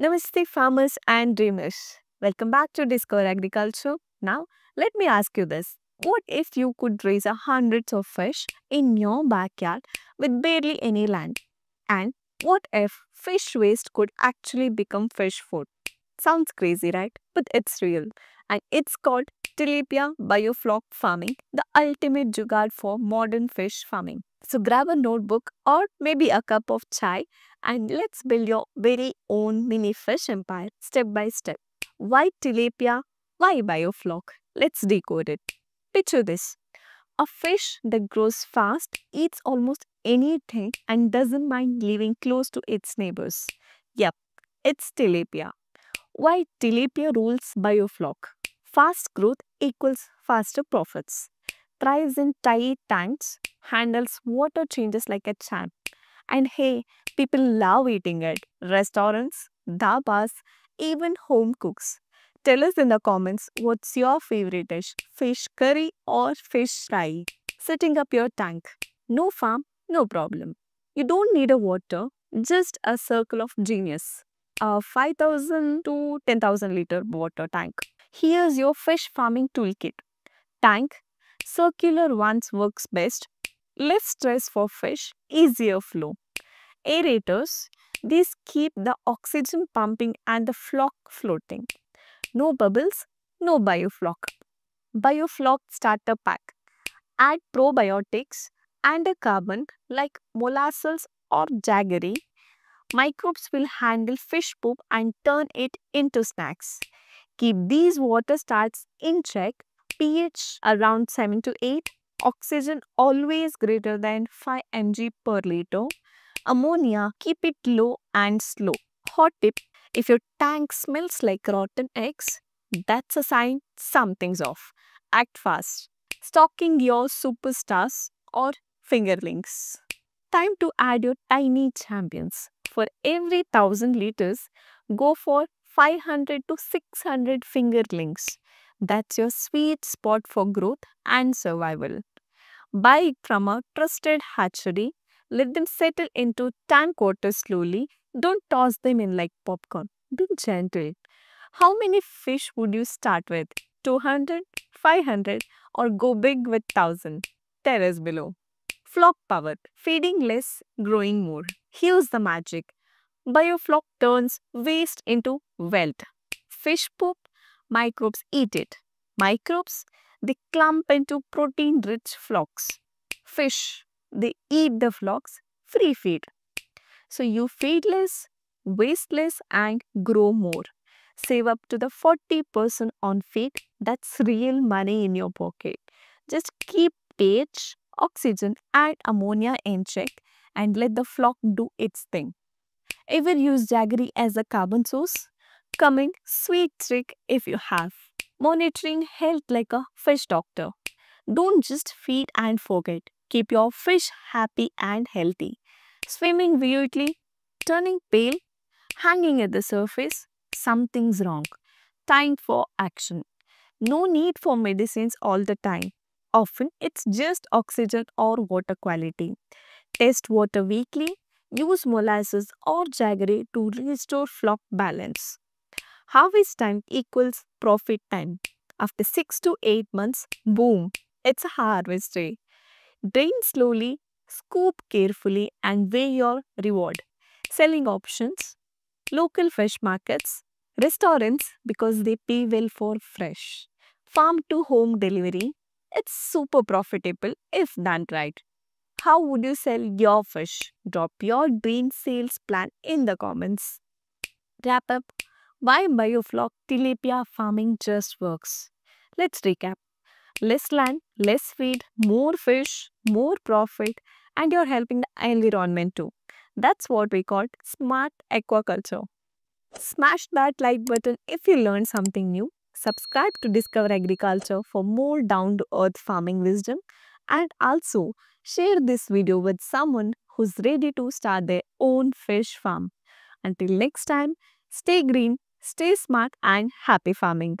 Namaste, farmers and dreamers. Welcome back to Discover Agriculture. Now, let me ask you this. What if you could raise a hundreds of fish in your backyard with barely any land? And what if fish waste could actually become fish food? Sounds crazy, right? But it's real. And it's called Tilapia Biofloc Farming, the ultimate jugaad for modern fish farming. So grab a notebook or maybe a cup of chai and let's build your very own mini fish empire step by step. Why tilapia? Why biofloc? Let's decode it. Picture this. A fish that grows fast, eats almost anything and doesn't mind living close to its neighbors. Yep, it's tilapia. Why tilapia rules biofloc? Fast growth equals faster profits. Thrives in tight tanks, handles water changes like a champ. And hey, people love eating it. Restaurants, dhabas, even home cooks. Tell us in the comments what's your favorite dish, fish curry or fish fry. Setting up your tank. No farm, no problem. You don't need a water, just a circle of genius. A 5000 to 10,000 liter water tank. Here's your fish farming toolkit. Tank, circular ones works best. Less stress for fish, easier flow. Aerators, these keep the oxygen pumping and the floc floating. No bubbles, no biofloc. Biofloc starter pack. Add probiotics and a carbon like molasses or jaggery. Microbes will handle fish poop and turn it into snacks. Keep these water starts in check, pH around 7 to 8, oxygen always greater than 5 mg per liter, ammonia, keep it low and slow. Hot tip, if your tank smells like rotten eggs, that's a sign something's off. Act fast. Stocking your superstars or fingerlings. Time to add your tiny champions. For every 1000 liters, go for 500 to 600 fingerlings. That's your sweet spot for growth and survival. Buy from a trusted hatchery let them settle into tank water slowly. Don't toss them in like popcorn. Be gentle. How many fish would you start with? 200, 500 or go big with 1000? Terrace below. Floc power. Feeding less, growing more. Here's the magic. Biofloc turns waste into wealth. Fish poop, microbes eat it. Microbes, they clump into protein-rich flocs. Fish, they eat the flocs free feed. So you feed less, waste less and grow more. Save up to the 40% on feed. That's real money in your pocket. Just keep pH, oxygen and ammonia in check and let the floc do its thing. Ever use jaggery as a carbon source? Coming sweet trick if you have. Monitoring health like a fish doctor. Don't just feed and forget. Keep your fish happy and healthy. Swimming weirdly, turning pale, hanging at the surface, something's wrong. Time for action. No need for medicines all the time. Often it's just oxygen or water quality. Test water weekly. Use molasses or jaggery to restore floc balance. Harvest time equals profit time. After 6 to 8 months, boom, it's a harvest day. Drain slowly, scoop carefully and weigh your reward. Selling options, local fish markets, restaurants because they pay well for fresh. Farm to home delivery, it's super profitable if done right. How would you sell your fish? Drop your dream sales plan in the comments. Wrap up. Why biofloc tilapia farming just works? Let's recap less land, less feed, more fish, more profit, and you're helping the environment too. That's what we call smart aquaculture. Smash that like button if you learned something new. Subscribe to Discover Agriculture for more down-to-earth farming wisdom and also share this video with someone who's ready to start their own fish farm. Until next time, stay green, stay smart and happy farming.